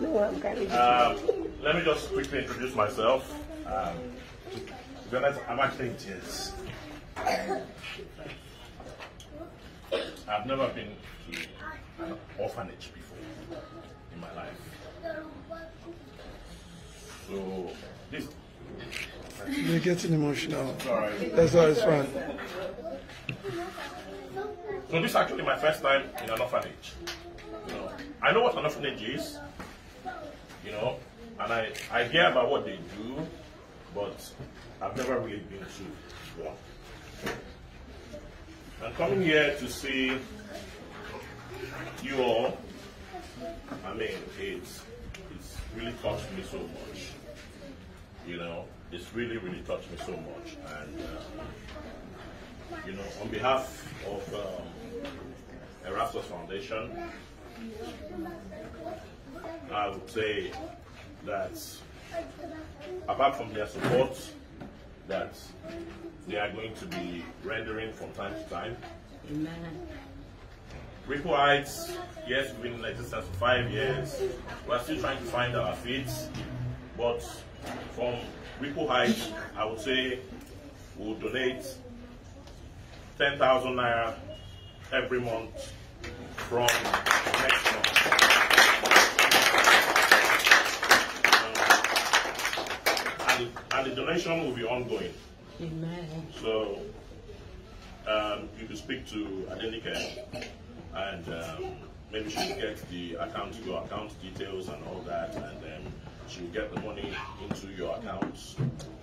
No, Um, let me just quickly introduce myself. Um, to be honest, I'm actually in tears. I've never been to an orphanage before in my life. So this You're getting emotional. sorry. That's why it's fun. So this is actually my first time in an orphanage. You know, I know what an orphanage is, you know, and I, I hear about what they do, but I've never really been to one. I'm coming here to see you all. I mean, it's it's really touched me so much. You know, it's really really touched me so much, and. Uh, you know, on behalf of um, Erastus Foundation, I would say that apart from their support that they are going to be rendering from time to time, Ripple Heights, yes, we've been in existence for five years. We're still trying to find our feet, but from Ripple Heights, I would say we'll donate 10,000 naira every month from next month. And, and the donation will be ongoing. Amen. So um, you can speak to Adenike and um, maybe she will get the account, your account details and all that, and then she will get the money into your accounts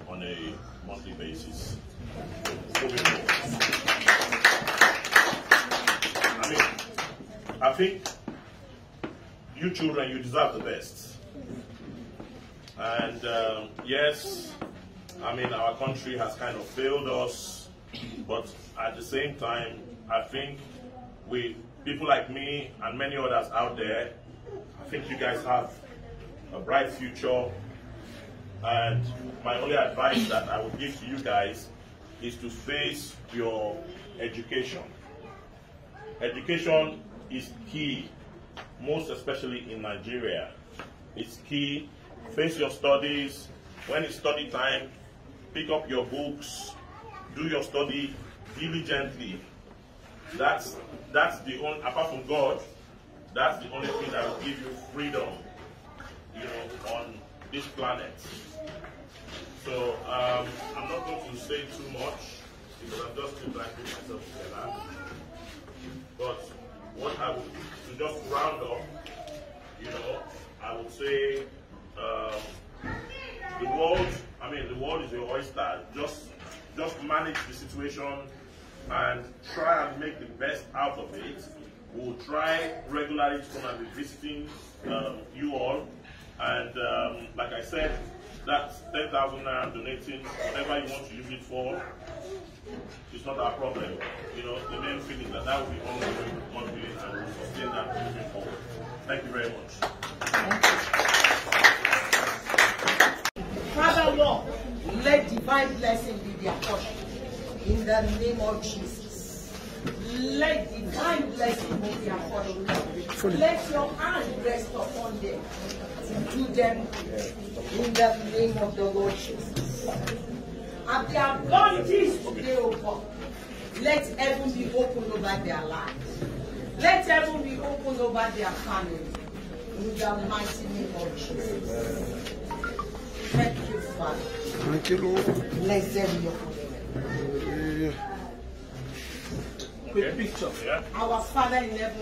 on a monthly basis. I mean, I think you children, you deserve the best. And um, yes, I mean, our country has kind of failed us, but at the same time, I think with people like me and many others out there, I think you guys have a bright future. And my only advice that I would give to you guys is to face your education. Education is key, most especially in Nigeria. It's key. Face your studies. When it's study time, pick up your books, do your study diligently. That's that's the only apart from God, that's the only thing that will give you freedom, you know, on this planet. So um, I'm not going to say too much because I'm just still trying to put myself together. But what I would to just round up, you know, I would say um, the world. I mean, the world is your oyster. Just just manage the situation and try and make the best out of it. We'll try regularly to come and be visiting um, you all. And um, like I said, that's 10,000 naira donating, whatever you want to use it for, it's not our problem. You know, the main thing is that that will be ongoing monthly and we'll sustain that moving forward. Thank you very much. Father Lord, let divine blessing be their portion. In the name of Jesus. Let the divine blessing be their portion. Let your hand rest upon them. Do them in the name of the Lord Jesus. As they have done this today, O God, let heaven be open over their lives. Let heaven be open over their family. In the mighty name of Jesus. Father. Thank you, Lord. Blessed be your holy name. Hallelujah. Okay? Yeah? Our Father in heaven.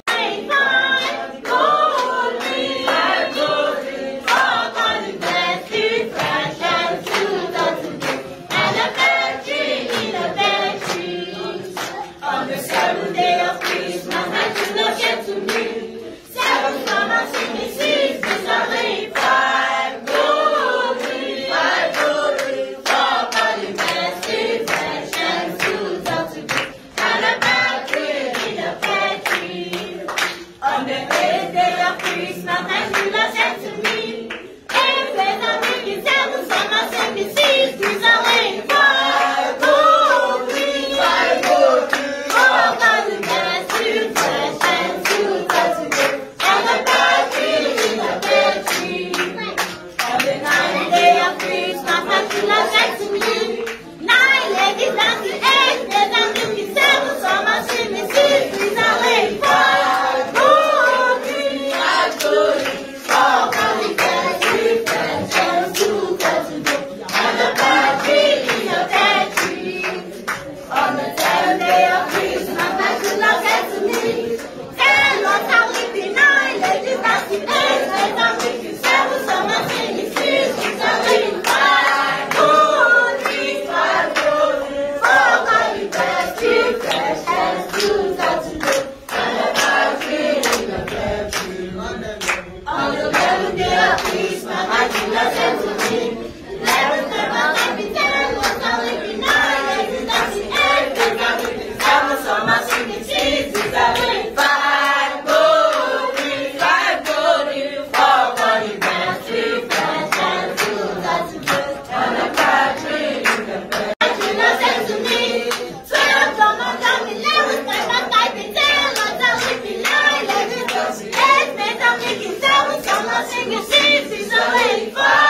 Seven, summer singing seasons, seven, five,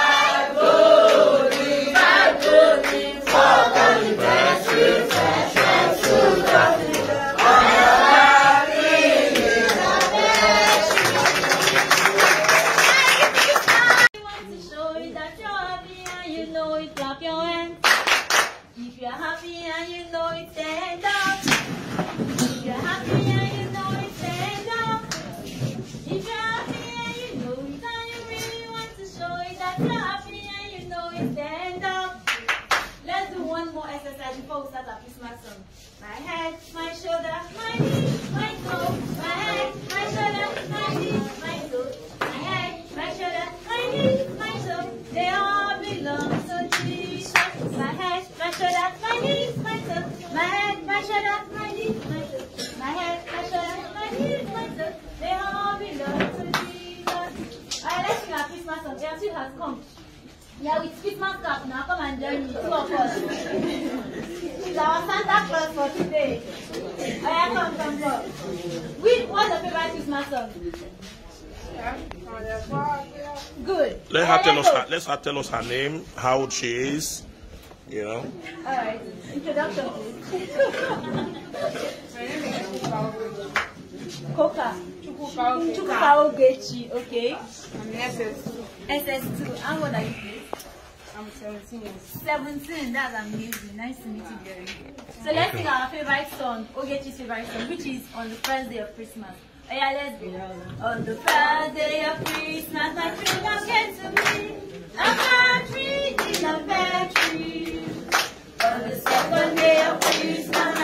more exercise before we start Christmas song. My head, my shoulder, my knee, my toe. My head, my shoulder, my knee, my toe. My head, my shoulder, my knee, my toe. They all belong to Jesus. My head, my shoulder, my knee, my toe. My head, my shoulder, my knee, my toe. My head, my shoulder, my knee, my toe. They all belong to Jesus. Alright, let's sing our Christmas song. The answer has come. Yeah, with Christmas cap now, come and join me, two of us. She's our Santa Claus for today. Oh yeah, come, come, come. Which, what's your favorite Christmas song? Good. Let her tell let's Her, let her tell us her name, how old she is. You know. Alright, introduction please. Coca. Chukwuka Ogechi, okay. I'm SS2. SS2, and what are you please? I'm 17. 17, that's amazing. Nice to meet you, Jerry. So let's sing our favorite song, Ogechi's favorite song, which is on the first day of Christmas. Oh yeah, let's go. On the first day of Christmas, my freedom came to me. A country in a factory. On the second day of Christmas,